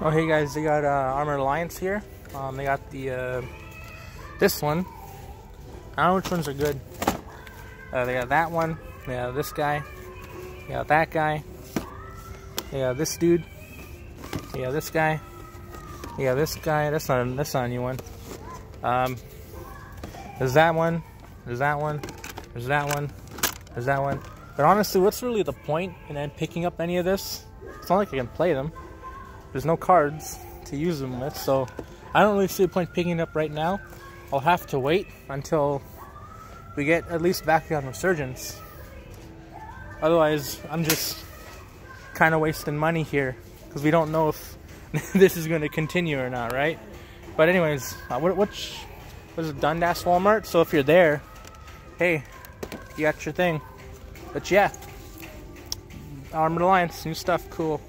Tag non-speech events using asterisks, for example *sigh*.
Oh, hey guys, they got uh, Armored Alliance here. Um, they got the uh, this one. I don't know which ones are good. Uh, they got that one. They got this guy. They got that guy. They got this dude. They got this guy. They got this guy. That's not that's not a new one. Um, there's that one. There's that one. There's that one. There's that one. But honestly, what's really the point in picking up any of this? It's not like I can play them. There's no cards to use them with, so I don't really see a point picking it up right now. I'll have to wait until we get at least back on Resurgence. Otherwise, I'm just kind of wasting money here because we don't know if *laughs* this is going to continue or not, right? But anyways, uh, what, which was it Dundas Walmart? So if you're there, hey, you got your thing. But yeah, Armored Alliance, new stuff, cool.